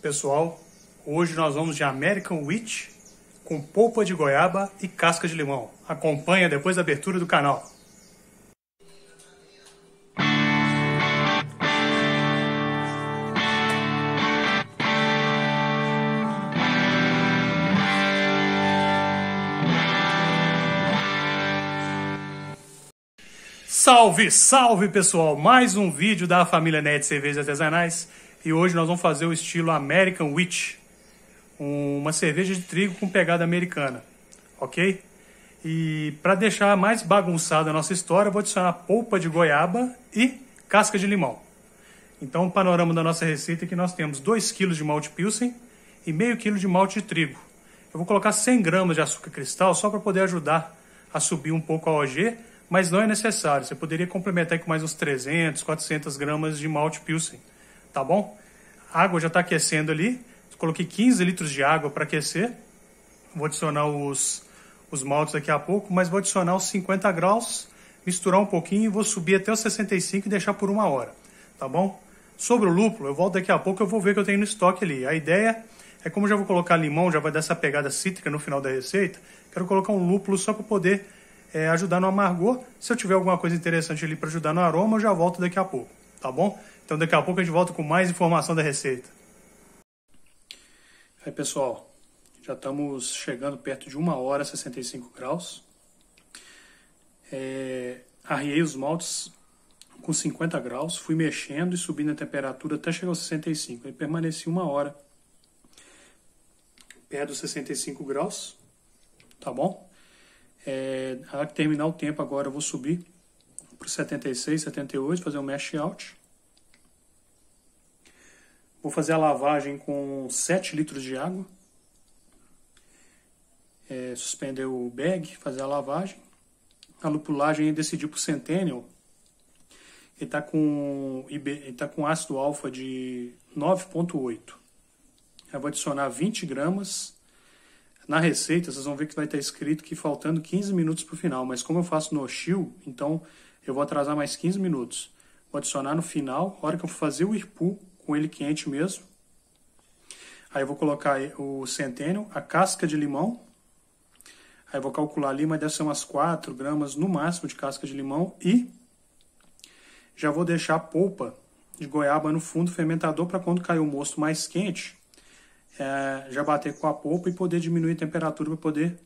Pessoal, hoje nós vamos de American Witch com polpa de goiaba e casca de limão. Acompanha depois da abertura do canal. Salve, salve pessoal! Mais um vídeo da família Net Cervejas Artesanais e hoje nós vamos fazer o estilo American Witch, uma cerveja de trigo com pegada americana, ok? E para deixar mais bagunçada a nossa história, vou adicionar polpa de goiaba e casca de limão. Então o panorama da nossa receita é que nós temos 2 kg de malte pilsen e meio kg de malte de trigo. Eu vou colocar 100 gramas de açúcar cristal só para poder ajudar a subir um pouco a OG mas não é necessário. Você poderia complementar com mais uns 300, 400 gramas de malte Pilsen, tá bom? A água já está aquecendo ali. Coloquei 15 litros de água para aquecer. Vou adicionar os, os maltes daqui a pouco, mas vou adicionar os 50 graus, misturar um pouquinho e vou subir até os 65 e deixar por uma hora, tá bom? Sobre o lúpulo, eu volto daqui a pouco, eu vou ver o que eu tenho no estoque ali. A ideia é como já vou colocar limão, já vai dar essa pegada cítrica no final da receita, quero colocar um lúpulo só para poder é, ajudar no amargor. Se eu tiver alguma coisa interessante ali para ajudar no aroma, eu já volto daqui a pouco, tá bom? Então daqui a pouco a gente volta com mais informação da receita. Aí pessoal, já estamos chegando perto de uma hora 65 graus. É, arriei os maltes com 50 graus, fui mexendo e subindo a temperatura até chegar aos 65. Aí permaneci uma hora perto dos 65 graus, tá bom? É, a terminar o tempo agora eu vou subir para 76, 78, fazer um mesh out. Vou fazer a lavagem com 7 litros de água. É, suspender o bag, fazer a lavagem. A lupulagem decidiu para o Centennial. Ele está com, tá com ácido alfa de 9,8. Eu vou adicionar 20 gramas na receita, vocês vão ver que vai estar escrito que faltando 15 minutos para o final, mas como eu faço no chill, então eu vou atrasar mais 15 minutos. Vou adicionar no final, a hora que eu for fazer o irpu, com ele quente mesmo. Aí eu vou colocar o centênio, a casca de limão. Aí eu vou calcular ali, mas deve ser umas 4 gramas no máximo de casca de limão. E já vou deixar a polpa de goiaba no fundo fermentador para quando cair o mosto mais quente, é, já bater com a polpa e poder diminuir a temperatura para poder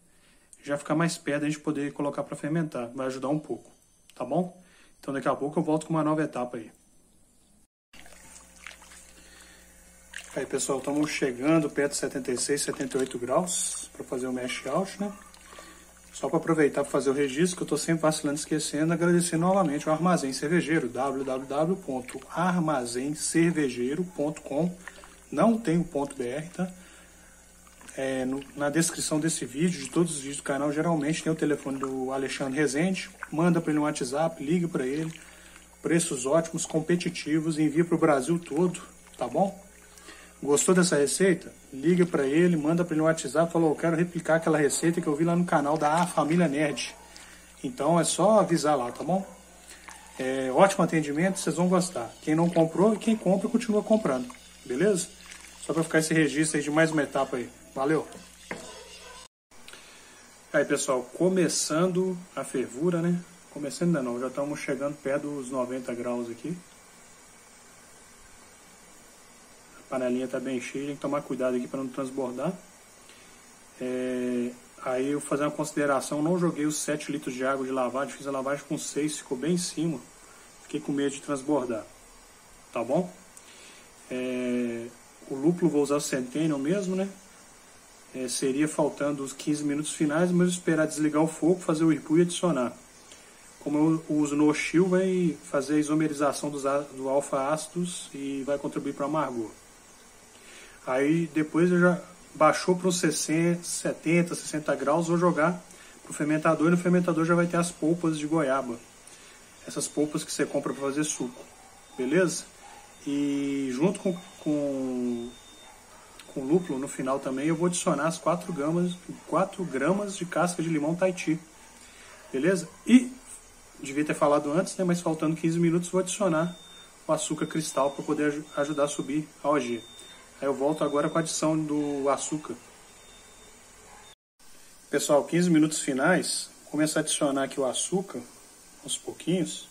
já ficar mais perto, a gente poder colocar para fermentar. Vai ajudar um pouco, tá bom? Então daqui a pouco eu volto com uma nova etapa aí. Aí pessoal, estamos chegando perto de 76, 78 graus para fazer o mesh out, né? Só para aproveitar para fazer o registro, que eu estou sempre vacilando esquecendo, agradecer novamente ao Armazém Cervejeiro, www.armazencervejeiro.com.br não tem o ponto .br, tá? É, no, na descrição desse vídeo, de todos os vídeos do canal, geralmente tem o telefone do Alexandre Rezende. Manda para ele no WhatsApp, liga para ele. Preços ótimos, competitivos, envia para o Brasil todo, tá bom? Gostou dessa receita? Liga para ele, manda para ele no WhatsApp, falou, eu quero replicar aquela receita que eu vi lá no canal da Família Nerd. Então é só avisar lá, tá bom? É, ótimo atendimento, vocês vão gostar. Quem não comprou, quem compra, continua comprando. Beleza? Só para ficar esse registro aí de mais uma etapa aí. Valeu! Aí pessoal, começando a fervura, né? Começando ainda não, já estamos chegando perto dos 90 graus aqui. A panelinha está bem cheia, tem que tomar cuidado aqui para não transbordar. É... Aí eu fazer uma consideração, não joguei os 7 litros de água de lavagem, fiz a lavagem com 6, ficou bem em cima. Fiquei com medo de transbordar. Tá bom? É, o lúpulo vou usar o Centennial mesmo, né? É, seria faltando os 15 minutos finais, mas esperar desligar o fogo, fazer o irpu e adicionar. Como eu uso no Oshio, vai fazer a isomerização dos, do alfa-ácidos e vai contribuir para o amargor. Aí depois eu já baixou para 60, 70, 60 graus, vou jogar para o fermentador e no fermentador já vai ter as polpas de goiaba. Essas polpas que você compra para fazer suco, beleza? E junto com, com, com lúpulo no final também eu vou adicionar as 4 gramas, 4 gramas de casca de limão Tahiti. Beleza? E devia ter falado antes, né, mas faltando 15 minutos vou adicionar o açúcar cristal para poder ajudar a subir a OG. Aí eu volto agora com a adição do açúcar. Pessoal, 15 minutos finais, vou começar a adicionar aqui o açúcar, aos pouquinhos.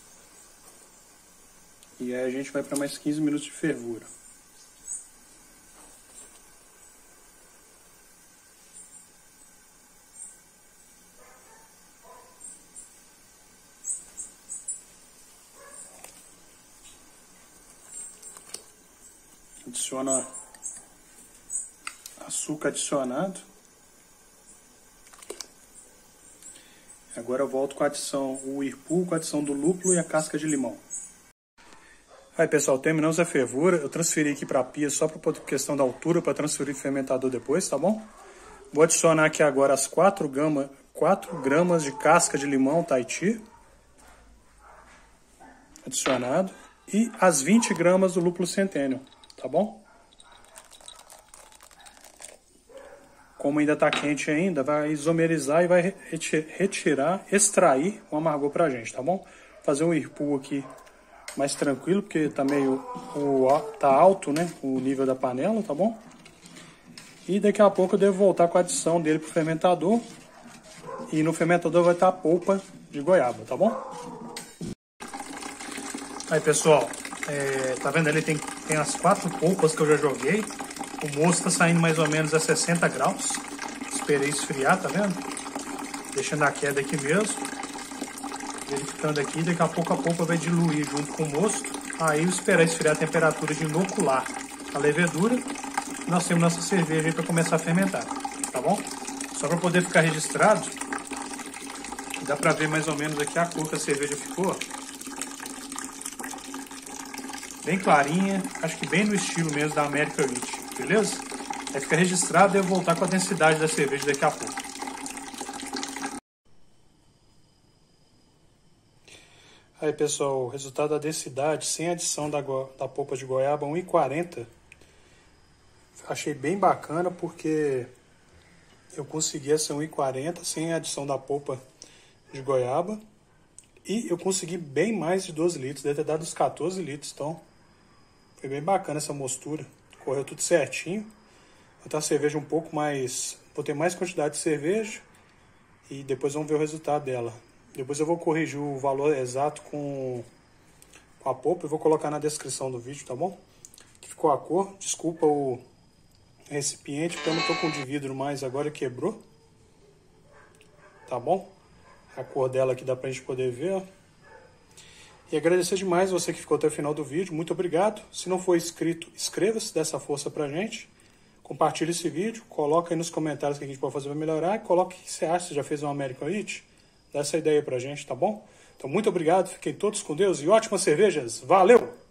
E aí a gente vai para mais 15 minutos de fervura. Adiciona açúcar adicionado. Agora eu volto com a adição, o irpu, com a adição do lúpulo e a casca de limão. Aí pessoal, terminamos a fervura. Eu transferi aqui para a pia só por questão da altura, para transferir o fermentador depois, tá bom? Vou adicionar aqui agora as 4, gama, 4 gramas de casca de limão Tahiti. Adicionado. E as 20 gramas do lúpulo centênio, tá bom? Como ainda está quente ainda, vai isomerizar e vai retirar, extrair o amargor para a gente, tá bom? Fazer um irpu aqui mais tranquilo, porque tá meio o, tá alto, né, o nível da panela, tá bom? E daqui a pouco eu devo voltar com a adição dele pro fermentador. E no fermentador vai estar a polpa de goiaba, tá bom? Aí pessoal, é, tá vendo ali tem, tem as quatro polpas que eu já joguei. O moço tá saindo mais ou menos a 60 graus. Esperei esfriar, tá vendo? Deixando a queda aqui mesmo. Verificando aqui, daqui a pouco a polpa vai diluir junto com o mosto. Aí esperar esfriar a temperatura de inocular a levedura. Nós temos nossa cerveja aí para começar a fermentar, tá bom? Só para poder ficar registrado, dá para ver mais ou menos aqui a cor que a cerveja ficou. Bem clarinha, acho que bem no estilo mesmo da American Wheat beleza? Aí fica registrado e eu vou voltar com a densidade da cerveja daqui a pouco. Aí pessoal, o resultado da densidade sem adição da, da polpa de goiaba 1,40 achei bem bacana porque eu consegui essa 1,40 sem adição da polpa de goiaba e eu consegui bem mais de 12 litros, deve ter dado uns 14 litros, então foi bem bacana essa mostura correu tudo certinho. Vou ter uma cerveja um pouco mais. Vou ter mais quantidade de cerveja e depois vamos ver o resultado dela. Depois eu vou corrigir o valor exato com, com a polpa e vou colocar na descrição do vídeo, tá bom? Que ficou a cor. Desculpa o recipiente, porque eu não tô com de vidro mais, agora quebrou. Tá bom? A cor dela aqui dá pra gente poder ver, ó. E agradecer demais você que ficou até o final do vídeo. Muito obrigado. Se não for inscrito, inscreva-se, dê essa força pra gente. Compartilhe esse vídeo, coloca aí nos comentários o que a gente pode fazer para melhorar. Coloque o que você acha, você já fez um American Eat? Dá essa ideia pra gente, tá bom? Então, muito obrigado, fiquem todos com Deus e ótimas cervejas. Valeu!